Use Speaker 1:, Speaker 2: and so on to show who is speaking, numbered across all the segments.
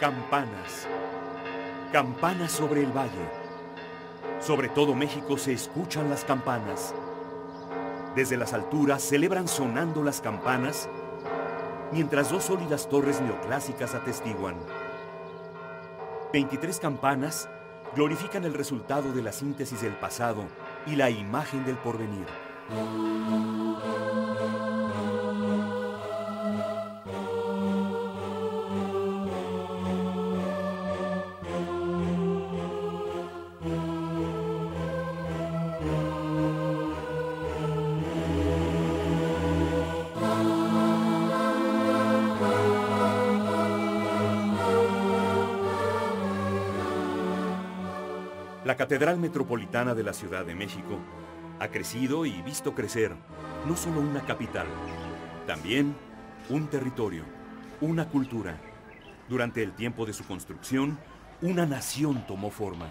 Speaker 1: Campanas. Campanas sobre el valle. Sobre todo México se escuchan las campanas. Desde las alturas celebran sonando las campanas, mientras dos sólidas torres neoclásicas atestiguan. 23 campanas glorifican el resultado de la síntesis del pasado y la imagen del porvenir. Catedral Metropolitana de la Ciudad de México ha crecido y visto crecer no solo una capital, también un territorio, una cultura. Durante el tiempo de su construcción, una nación tomó forma.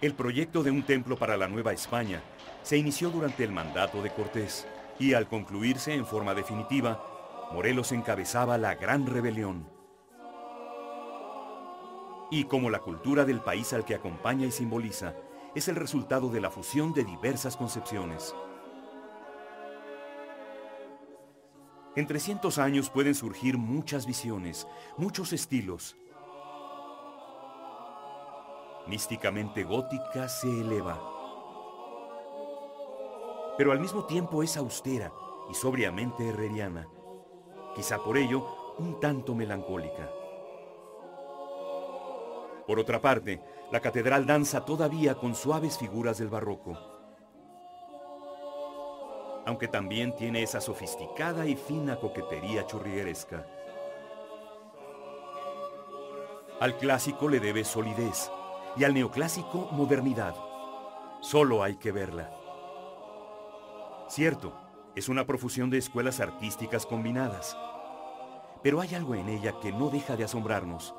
Speaker 1: El proyecto de un templo para la Nueva España se inició durante el mandato de Cortés y al concluirse en forma definitiva, Morelos encabezaba la Gran Rebelión. Y como la cultura del país al que acompaña y simboliza es el resultado de la fusión de diversas concepciones. En 300 años pueden surgir muchas visiones, muchos estilos. Místicamente gótica se eleva. Pero al mismo tiempo es austera y sobriamente herreriana. Quizá por ello un tanto melancólica. Por otra parte, la catedral danza todavía con suaves figuras del barroco. Aunque también tiene esa sofisticada y fina coquetería churrigueresca. Al clásico le debe solidez y al neoclásico modernidad. Solo hay que verla. Cierto, es una profusión de escuelas artísticas combinadas. Pero hay algo en ella que no deja de asombrarnos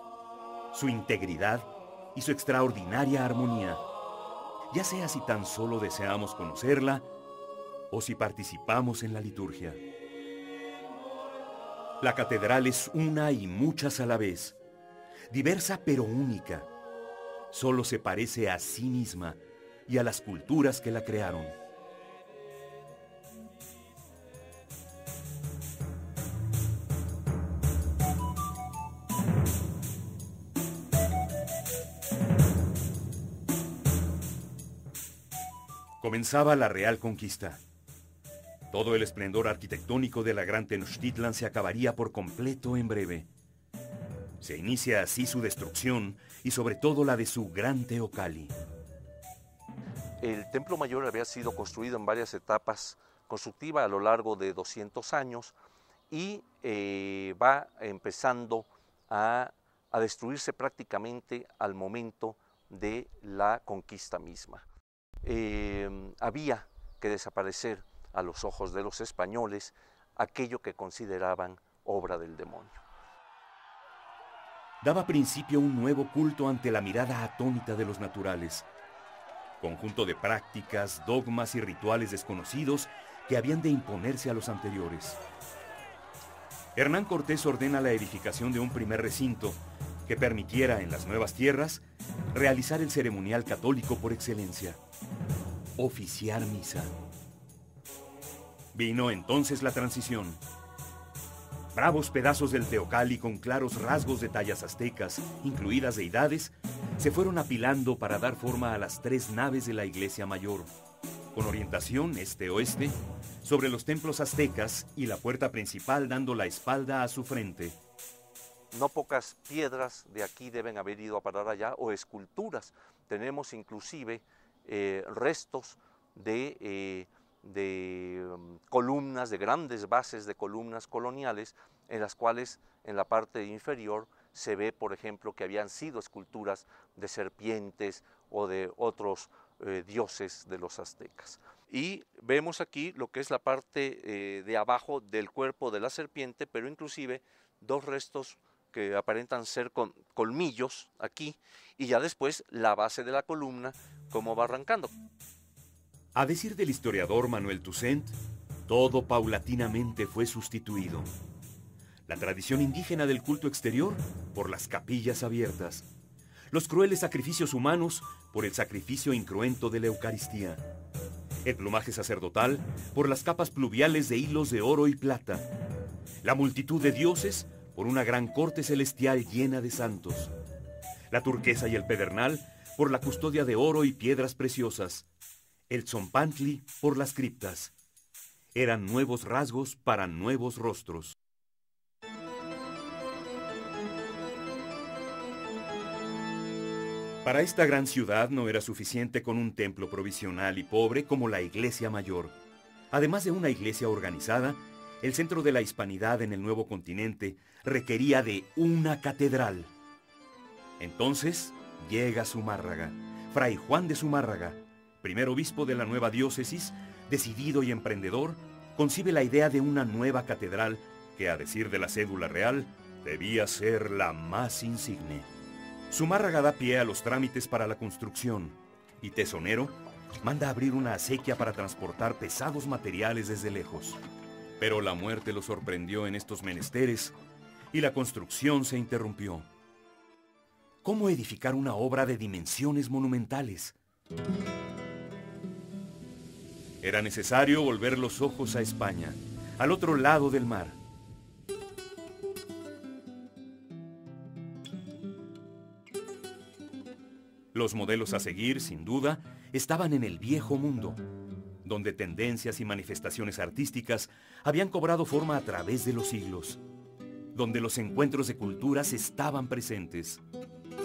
Speaker 1: su integridad y su extraordinaria armonía, ya sea si tan solo deseamos conocerla o si participamos en la liturgia. La catedral es una y muchas a la vez, diversa pero única. Solo se parece a sí misma y a las culturas que la crearon. Comenzaba la Real Conquista. Todo el esplendor arquitectónico de la Gran Tenochtitlan se acabaría por completo en breve. Se inicia así su destrucción y sobre todo la de su gran Teocali.
Speaker 2: El Templo Mayor había sido construido en varias etapas constructivas a lo largo de 200 años y eh, va empezando a, a destruirse prácticamente al momento de la conquista misma. Eh, había que desaparecer a los ojos de los españoles aquello que consideraban obra del demonio.
Speaker 1: Daba principio un nuevo culto ante la mirada atónita de los naturales, conjunto de prácticas, dogmas y rituales desconocidos que habían de imponerse a los anteriores. Hernán Cortés ordena la edificación de un primer recinto que permitiera en las nuevas tierras realizar el ceremonial católico por excelencia, oficiar misa. Vino entonces la transición. Bravos pedazos del Teocali con claros rasgos de tallas aztecas, incluidas deidades, se fueron apilando para dar forma a las tres naves de la iglesia mayor, con orientación este-oeste, sobre los templos aztecas y la puerta principal dando la espalda a su frente
Speaker 2: no pocas piedras de aquí deben haber ido a parar allá o esculturas. Tenemos inclusive eh, restos de, eh, um, columnas, de grandes bases de columnas coloniales en las cuales en la parte inferior se ve, por ejemplo, que habían sido esculturas de serpientes o de otros eh, dioses de los aztecas. Y vemos aquí lo que es la parte de abajo del cuerpo de la serpiente, pero inclusive dos restos que aparentan ser con colmillos aquí, y ya después la base de la columna, como va arrancando.
Speaker 1: A decir del historiador Manuel Toussaint, todo paulatinamente fue sustituido. la tradición indígena del culto exterior por las capillas abiertas, los crueles sacrificios humanos por el sacrificio incruento de la Eucaristía, el plumaje sacerdotal por las capas pluviales de hilos de oro y plata, la multitud de dioses por una gran corte celestial llena de santos, la turquesa y el pedernal por la custodia de oro y piedras preciosas, el zompantli por las criptas. Eran nuevos rasgos para nuevos rostros. Para esta gran ciudad no era suficiente con un templo provisional y pobre como la iglesia mayor. Además de una iglesia organizada, el centro de la hispanidad en el nuevo continente requería de una catedral. Entonces llega Zumárraga, Fray Juan de Zumárraga, primer obispo de la nueva diócesis, decidido y emprendedor, concibe la idea de una nueva catedral que, a decir de la cédula real, debía ser la más insigne. Zumárraga da pie a los trámites para la construcción y Tesonero manda abrir una acequia para transportar pesados materiales desde lejos. Pero la muerte lo sorprendió en estos menesteres y la construcción se interrumpió. ¿Cómo edificar una obra de dimensiones monumentales? Era necesario volver los ojos a España, al otro lado del mar. Los modelos a seguir, sin duda, estaban en el viejo mundo, donde tendencias y manifestaciones artísticas habían cobrado forma a través de los siglos, donde los encuentros de culturas estaban presentes.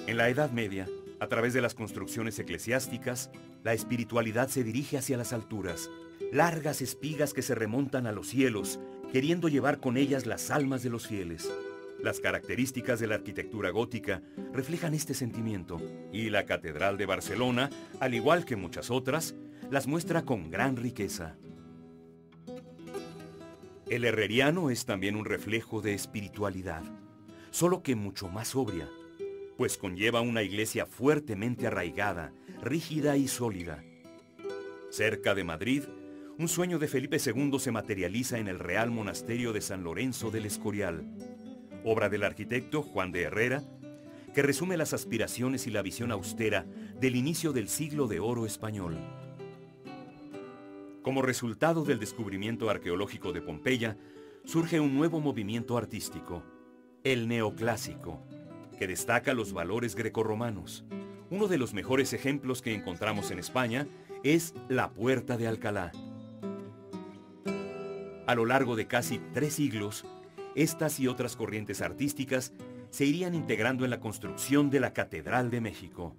Speaker 1: En la Edad Media, a través de las construcciones eclesiásticas, la espiritualidad se dirige hacia las alturas, largas espigas que se remontan a los cielos, queriendo llevar con ellas las almas de los fieles. Las características de la arquitectura gótica reflejan este sentimiento y la Catedral de Barcelona, al igual que muchas otras, las muestra con gran riqueza. El herreriano es también un reflejo de espiritualidad, solo que mucho más sobria, pues conlleva una iglesia fuertemente arraigada, rígida y sólida. Cerca de Madrid, un sueño de Felipe II se materializa en el Real Monasterio de San Lorenzo del Escorial, obra del arquitecto Juan de Herrera, que resume las aspiraciones y la visión austera del inicio del siglo de oro español. Como resultado del descubrimiento arqueológico de Pompeya, surge un nuevo movimiento artístico, el neoclásico, que destaca los valores grecorromanos. Uno de los mejores ejemplos que encontramos en España es la Puerta de Alcalá. A lo largo de casi tres siglos, estas y otras corrientes artísticas se irían integrando en la construcción de la Catedral de México.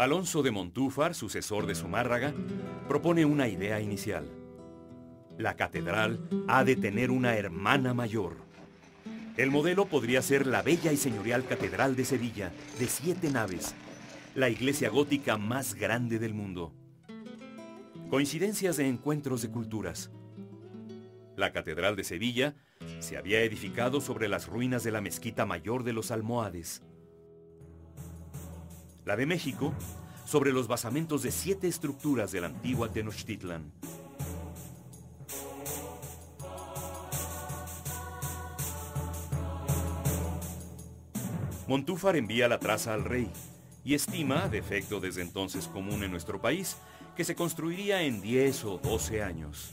Speaker 1: Alonso de Montúfar, sucesor de Zumárraga, propone una idea inicial. La catedral ha de tener una hermana mayor. El modelo podría ser la bella y señorial Catedral de Sevilla, de siete naves, la iglesia gótica más grande del mundo. Coincidencias de encuentros de culturas. La Catedral de Sevilla se había edificado sobre las ruinas de la mezquita mayor de los almohades. La de México sobre los basamentos de siete estructuras de la antigua Tenochtitlan. Montúfar envía la traza al rey y estima, defecto desde entonces común en nuestro país, que se construiría en 10 o 12 años.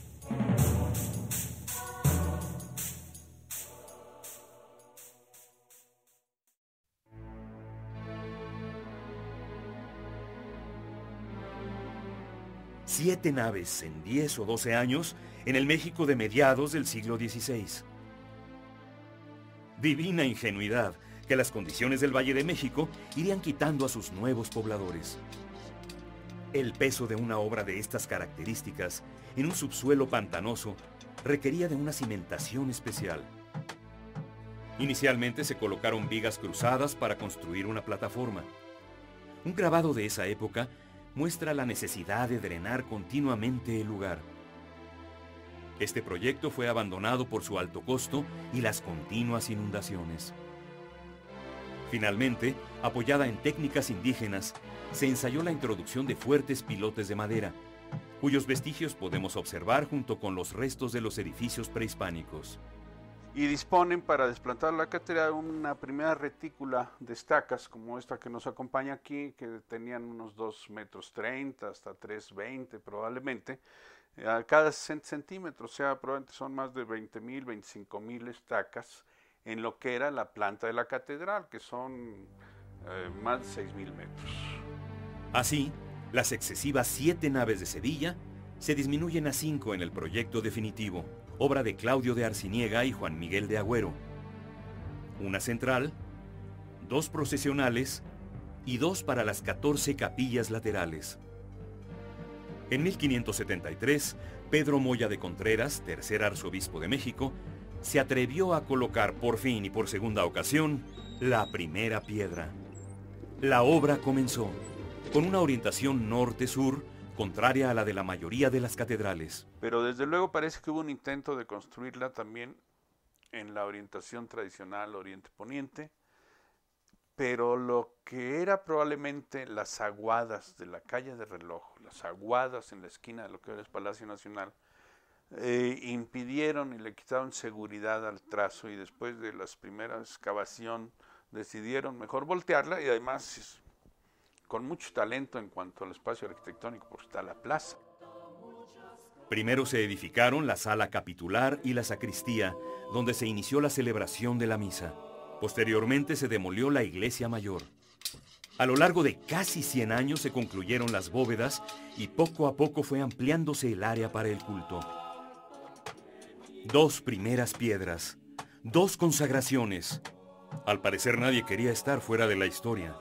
Speaker 1: Siete naves en 10 o 12 años en el México de mediados del siglo XVI. Divina ingenuidad que las condiciones del Valle de México irían quitando a sus nuevos pobladores. El peso de una obra de estas características en un subsuelo pantanoso requería de una cimentación especial. Inicialmente se colocaron vigas cruzadas para construir una plataforma. Un grabado de esa época muestra la necesidad de drenar continuamente el lugar. Este proyecto fue abandonado por su alto costo y las continuas inundaciones. Finalmente, apoyada en técnicas indígenas, se ensayó la introducción de fuertes pilotes de madera, cuyos vestigios podemos observar junto con los restos de los edificios prehispánicos.
Speaker 3: Y disponen para desplantar la catedral una primera retícula de estacas, como esta que nos acompaña aquí, que tenían unos 2 metros 30 hasta 3,20 probablemente, a cada centímetro, o sea, probablemente son más de 20 mil, 25 mil estacas en lo que era la planta de la catedral, que son eh, más de 6 mil metros.
Speaker 1: Así, las excesivas siete naves de Sevilla se disminuyen a cinco en el proyecto definitivo, obra de Claudio de Arciniega y Juan Miguel de Agüero. Una central, dos procesionales y dos para las 14 capillas laterales. En 1573, Pedro Moya de Contreras, tercer arzobispo de México, se atrevió a colocar por fin y por segunda ocasión la primera piedra. La obra comenzó con una orientación norte-sur contraria a la de la mayoría de las catedrales.
Speaker 3: Pero desde luego parece que hubo un intento de construirla también en la orientación tradicional oriente-poniente, pero lo que era probablemente las aguadas de la calle de reloj, las aguadas en la esquina de lo que ahora es Palacio Nacional, eh, impidieron y le quitaron seguridad al trazo y después de las primeras excavación decidieron mejor voltearla y además con mucho talento en cuanto al espacio arquitectónico, porque está la plaza.
Speaker 1: Primero se edificaron la sala capitular y la sacristía, donde se inició la celebración de la misa. Posteriormente se demolió la iglesia mayor. A lo largo de casi 100 años se concluyeron las bóvedas y poco a poco fue ampliándose el área para el culto. Dos primeras piedras, dos consagraciones. Al parecer nadie quería estar fuera de la historia.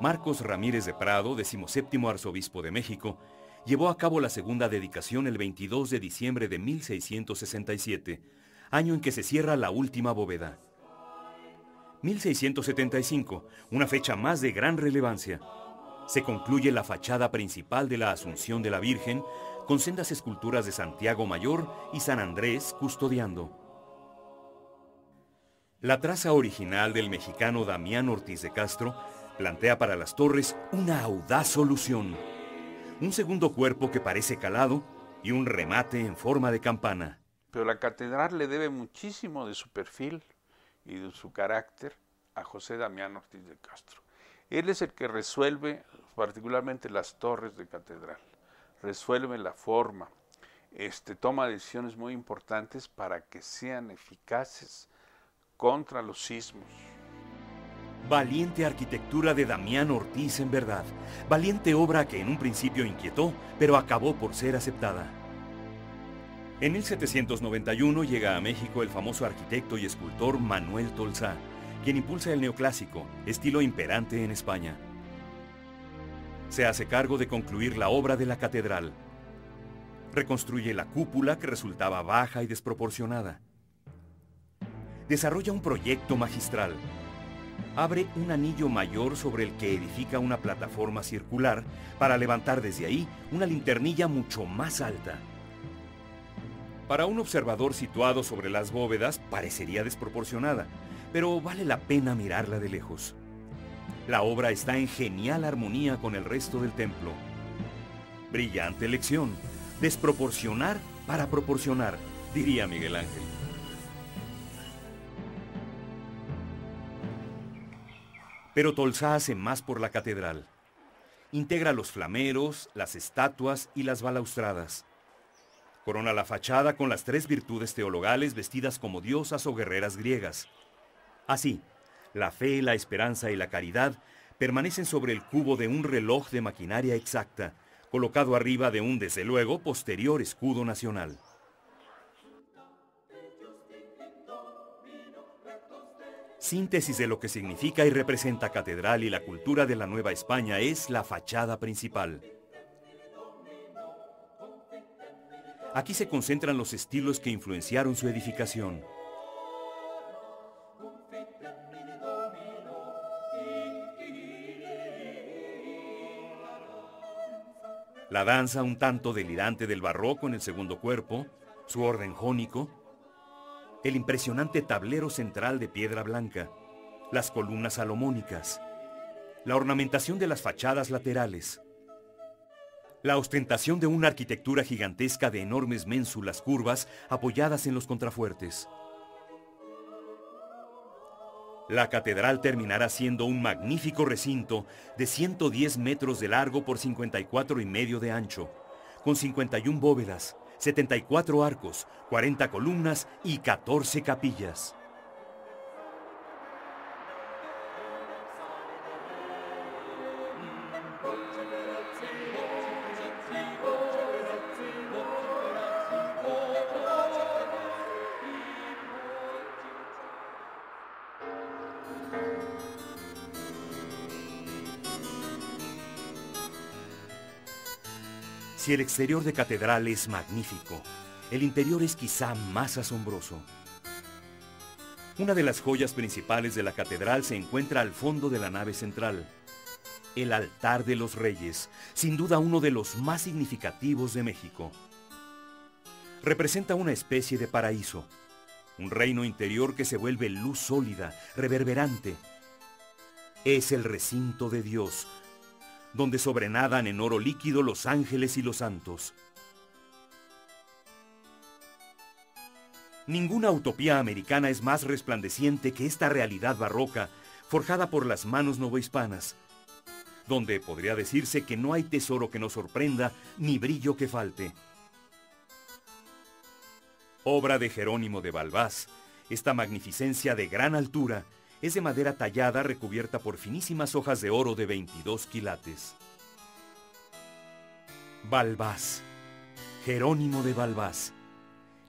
Speaker 1: Marcos Ramírez de Prado, decimoséptimo arzobispo de México, llevó a cabo la segunda dedicación el 22 de diciembre de 1667, año en que se cierra la última bóveda. 1675, una fecha más de gran relevancia. Se concluye la fachada principal de la Asunción de la Virgen, con sendas esculturas de Santiago Mayor y San Andrés custodiando. La traza original del mexicano Damián Ortiz de Castro plantea para las torres una audaz solución. Un segundo cuerpo que parece calado y un remate en forma de campana.
Speaker 3: Pero la catedral le debe muchísimo de su perfil y de su carácter a José Damián Ortiz de Castro. Él es el que resuelve particularmente las torres de catedral, resuelve la forma, este, toma decisiones muy importantes para que sean eficaces contra los sismos.
Speaker 1: Valiente arquitectura de Damián Ortiz en verdad. Valiente obra que en un principio inquietó, pero acabó por ser aceptada. En 1791 llega a México el famoso arquitecto y escultor Manuel Tolsá, quien impulsa el neoclásico, estilo imperante en España. Se hace cargo de concluir la obra de la catedral. Reconstruye la cúpula que resultaba baja y desproporcionada. Desarrolla un proyecto magistral abre un anillo mayor sobre el que edifica una plataforma circular para levantar desde ahí una linternilla mucho más alta. Para un observador situado sobre las bóvedas parecería desproporcionada, pero vale la pena mirarla de lejos. La obra está en genial armonía con el resto del templo. Brillante lección. Desproporcionar para proporcionar, diría Miguel Ángel. Pero Tolsá hace más por la catedral. Integra los flameros, las estatuas y las balaustradas. Corona la fachada con las tres virtudes teologales vestidas como diosas o guerreras griegas. Así, la fe, la esperanza y la caridad permanecen sobre el cubo de un reloj de maquinaria exacta, colocado arriba de un, desde luego, posterior escudo nacional. Síntesis de lo que significa y representa catedral y la cultura de la Nueva España es la fachada principal. Aquí se concentran los estilos que influenciaron su edificación. La danza un tanto delirante del barroco en el segundo cuerpo, su orden jónico, el impresionante tablero central de piedra blanca, las columnas salomónicas, la ornamentación de las fachadas laterales. La ostentación de una arquitectura gigantesca de enormes ménsulas curvas apoyadas en los contrafuertes. La catedral terminará siendo un magnífico recinto de 110 metros de largo por 54 y medio de ancho, con 51 bóvedas, 74 arcos, 40 columnas y 14 capillas. Si el exterior de catedral es magnífico, el interior es quizá más asombroso. Una de las joyas principales de la catedral se encuentra al fondo de la nave central, el altar de los reyes, sin duda uno de los más significativos de México. Representa una especie de paraíso, un reino interior que se vuelve luz sólida, reverberante. Es el recinto de Dios, donde sobrenadan en oro líquido los ángeles y los santos. Ninguna utopía americana es más resplandeciente que esta realidad barroca, forjada por las manos novohispanas, donde podría decirse que no hay tesoro que nos sorprenda ni brillo que falte. Obra de Jerónimo de Balbás, esta magnificencia de gran altura es de madera tallada recubierta por finísimas hojas de oro de 22 quilates. Balbás, Jerónimo de Balbás.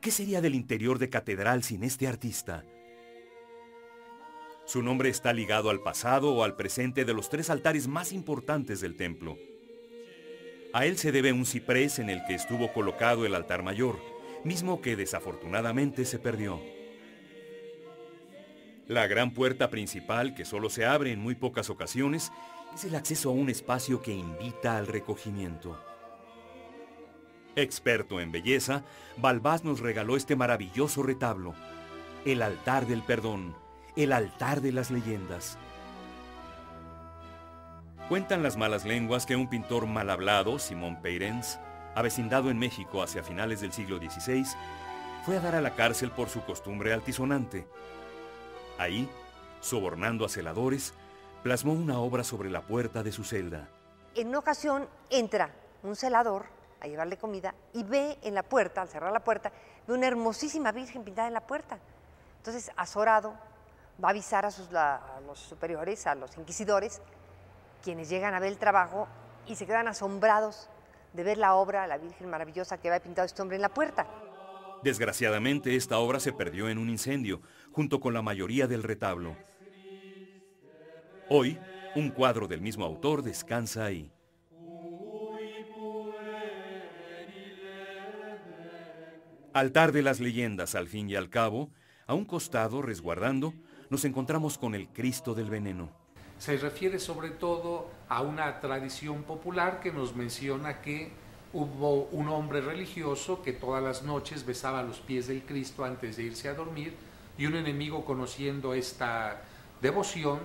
Speaker 1: ¿Qué sería del interior de catedral sin este artista? Su nombre está ligado al pasado o al presente de los tres altares más importantes del templo. A él se debe un ciprés en el que estuvo colocado el altar mayor, mismo que desafortunadamente se perdió. La gran puerta principal, que solo se abre en muy pocas ocasiones, es el acceso a un espacio que invita al recogimiento. Experto en belleza, Balbás nos regaló este maravilloso retablo, el altar del perdón, el altar de las leyendas. Cuentan las malas lenguas que un pintor mal hablado, Simón Peirens, avecindado en México hacia finales del siglo XVI, fue a dar a la cárcel por su costumbre altisonante Ahí, sobornando a celadores, plasmó una obra sobre la puerta de su celda.
Speaker 4: En una ocasión entra un celador a llevarle comida y ve en la puerta, al cerrar la puerta, ve una hermosísima virgen pintada en la puerta. Entonces, azorado, va a avisar a, sus, los superiores, a los inquisidores, quienes llegan a ver el trabajo y se quedan asombrados de ver la obra, la Virgen maravillosa que había pintado este hombre en la puerta.
Speaker 1: Desgraciadamente, esta obra se perdió en un incendio, junto con la mayoría del retablo. Hoy, un cuadro del mismo autor descansa ahí. Altar de las leyendas, al fin y al cabo, a un costado, resguardando, nos encontramos con el Cristo del Veneno.
Speaker 5: Se refiere sobre todo a una tradición popular que nos menciona que hubo un hombre religioso que todas las noches besaba los pies del Cristo antes de irse a dormir y un enemigo conociendo esta devoción,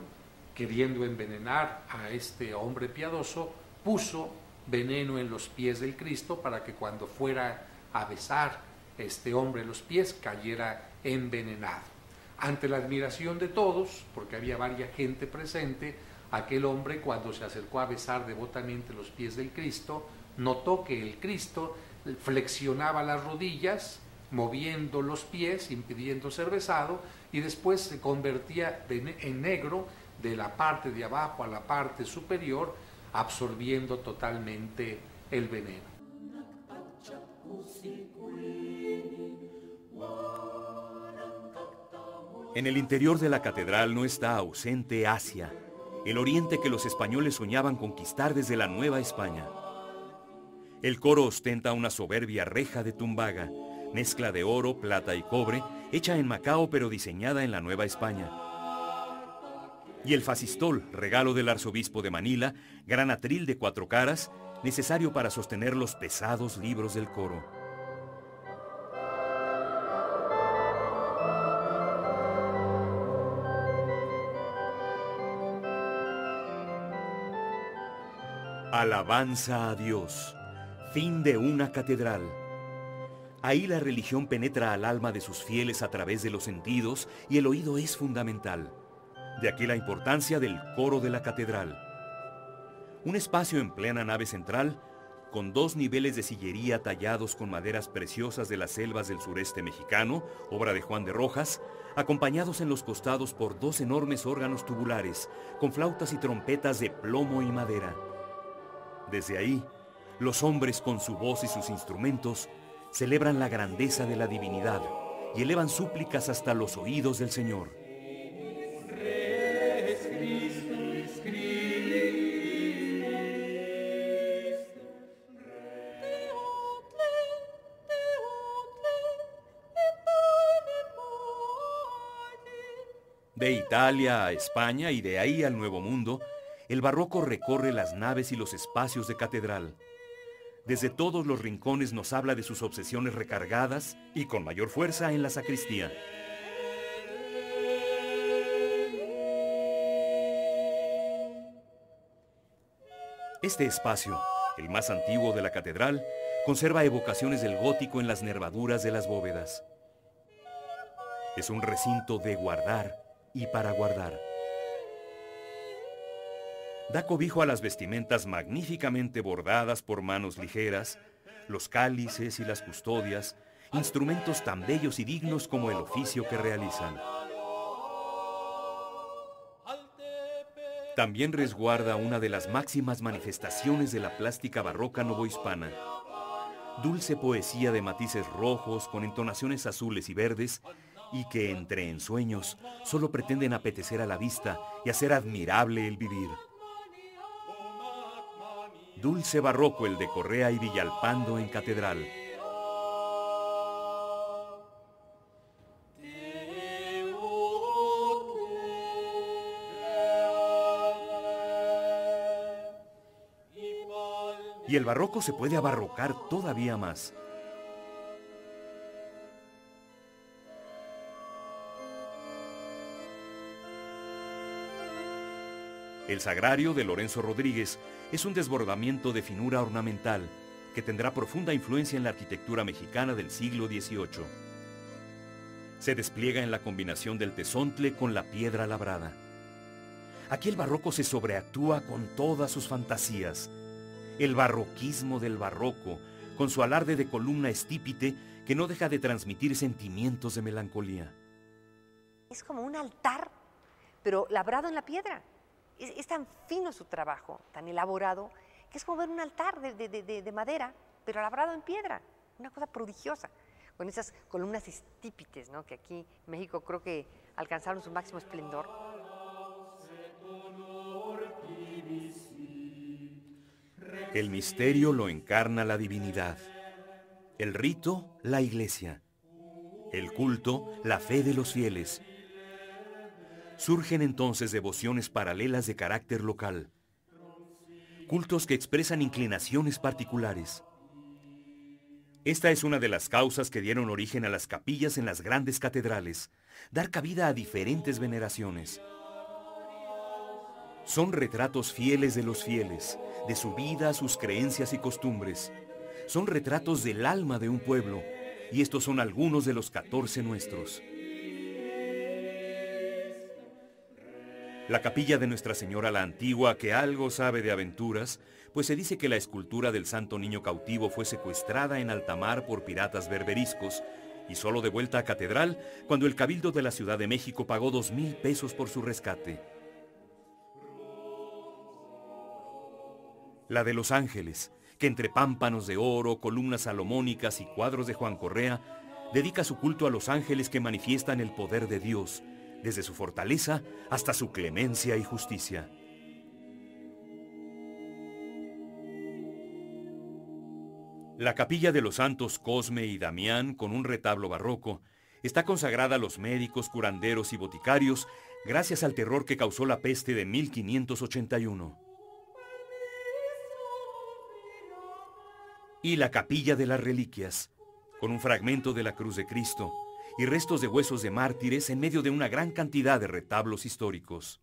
Speaker 5: queriendo envenenar a este hombre piadoso, puso veneno en los pies del Cristo para que cuando fuera a besar este hombre los pies cayera envenenado. Ante la admiración de todos, porque había varias gente presente, aquel hombre cuando se acercó a besar devotamente los pies del Cristo, notó que el Cristo flexionaba las rodillas, moviendo los pies, impidiendo ser besado, y después se convertía en negro de la parte de abajo a la parte superior, absorbiendo totalmente el veneno.
Speaker 1: En el interior de la catedral no está ausente Asia, el oriente que los españoles soñaban conquistar desde la Nueva España. El coro ostenta una soberbia reja de tumbaga, mezcla de oro, plata y cobre, hecha en Macao pero diseñada en la Nueva España. Y el facistol, regalo del arzobispo de Manila, gran atril de cuatro caras, necesario para sostener los pesados libros del coro. Alabanza a Dios Fin de una catedral. Ahí la religión penetra al alma de sus fieles a través de los sentidos y el oído es fundamental. De aquí la importancia del coro de la catedral. Un espacio en plena nave central con dos niveles de sillería tallados con maderas preciosas de las selvas del sureste mexicano, obra de Juan de Rojas, acompañados en los costados por dos enormes órganos tubulares, con flautas y trompetas de plomo y madera. Desde ahí, los hombres con su voz y sus instrumentos celebran la grandeza de la divinidad y elevan súplicas hasta los oídos del Señor. De Italia a España y de ahí al Nuevo Mundo, el barroco recorre las naves y los espacios de catedral. Desde todos los rincones nos habla de sus obsesiones recargadas y con mayor fuerza en la sacristía. Este espacio, el más antiguo de la catedral, conserva evocaciones del gótico en las nervaduras de las bóvedas. Es un recinto de guardar y para guardar. Da cobijo a las vestimentas magníficamente bordadas por manos ligeras, los cálices y las custodias, instrumentos tan bellos y dignos como el oficio que realizan. También resguarda una de las máximas manifestaciones de la plástica barroca novohispana. Dulce poesía de matices rojos con entonaciones azules y verdes y que entre ensueños solo pretenden apetecer a la vista y hacer admirable el vivir. Dulce barroco el de Correa y Villalpando en Catedral. Y el barroco se puede abarrocar todavía más. El Sagrario de Lorenzo Rodríguez es un desbordamiento de finura ornamental que tendrá profunda influencia en la arquitectura mexicana del siglo XVIII. Se despliega en la combinación del tesontle con la piedra labrada. Aquí el barroco se sobreactúa con todas sus fantasías. El barroquismo del barroco, con su alarde de columna estípite que no deja de transmitir sentimientos de melancolía.
Speaker 4: Es como un altar, pero labrado en la piedra. Es, tan fino su trabajo, tan elaborado, que es como ver un altar de, madera, pero labrado en piedra. Una cosa prodigiosa, con esas columnas estípites, ¿no? que aquí en México creo que alcanzaron su máximo esplendor.
Speaker 1: El misterio lo encarna la divinidad, el rito la iglesia, el culto la fe de los fieles, Surgen entonces devociones paralelas de carácter local, cultos que expresan inclinaciones particulares. Esta es una de las causas que dieron origen a las capillas en las grandes catedrales, dar cabida a diferentes veneraciones. Son retratos fieles de los fieles, de su vida, sus creencias y costumbres. Son retratos del alma de un pueblo, y estos son algunos de los 14 nuestros. La capilla de Nuestra Señora la Antigua, que algo sabe de aventuras, pues se dice que la escultura del Santo Niño cautivo fue secuestrada en alta mar por piratas berberiscos y solo de vuelta a catedral cuando el Cabildo de la Ciudad de México pagó dos mil pesos por su rescate. La de Los Ángeles, que entre pámpanos de oro, columnas salomónicas y cuadros de Juan Correa, dedica su culto a los ángeles que manifiestan el poder de Dios, desde su fortaleza hasta su clemencia y justicia. La capilla de los santos Cosme y Damián, con un retablo barroco, está consagrada a los médicos, curanderos y boticarios gracias al terror que causó la peste de 1581. Y la capilla de las reliquias, con un fragmento de la cruz de Cristo, y restos de huesos de mártires en medio de una gran cantidad de retablos históricos.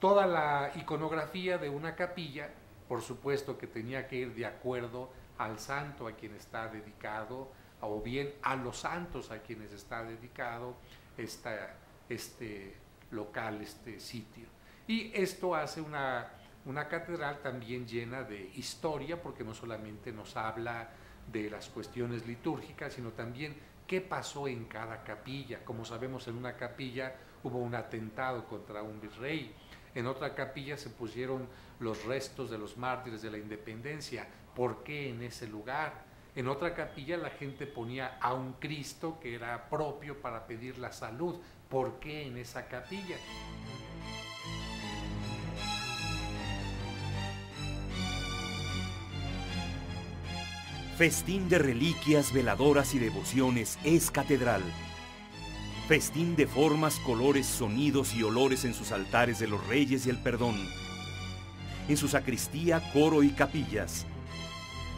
Speaker 5: Toda la iconografía de una capilla por supuesto que tenía que ir de acuerdo al santo a quien está dedicado, o bien a los santos a quienes está dedicado este local, este sitio. Y esto hace una, una catedral también llena de historia, porque no solamente nos habla de las cuestiones litúrgicas, sino también qué pasó en cada capilla. Como sabemos, en una capilla hubo un atentado contra un virrey, en otra capilla se pusieron los restos de los mártires de la independencia. ¿Por qué en ese lugar? En otra capilla la gente ponía a un Cristo que era propio para pedir la salud. ¿Por qué en esa capilla?
Speaker 1: Festín de reliquias, veladoras y devociones es catedral. Festín de formas, colores, sonidos y olores en sus altares de los reyes y el perdón. En su sacristía, coro y capillas.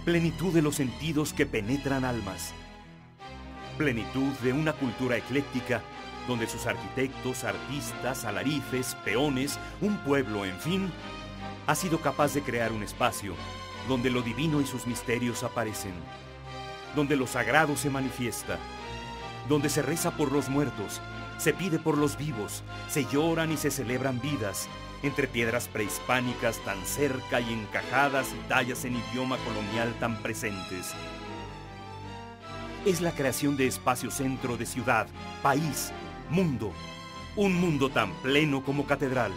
Speaker 1: Plenitud de los sentidos que penetran almas. Plenitud de una cultura ecléctica donde sus arquitectos, artistas, alarifes, peones, un pueblo, en fin, ha sido capaz de crear un espacio donde lo divino y sus misterios aparecen, donde lo sagrado se manifiesta, donde se reza por los muertos, se pide por los vivos, se lloran y se celebran vidas, entre piedras prehispánicas tan cerca y encajadas y tallas en idioma colonial tan presentes. Es la creación de espacio centro de ciudad, país, mundo, un mundo tan pleno como catedral.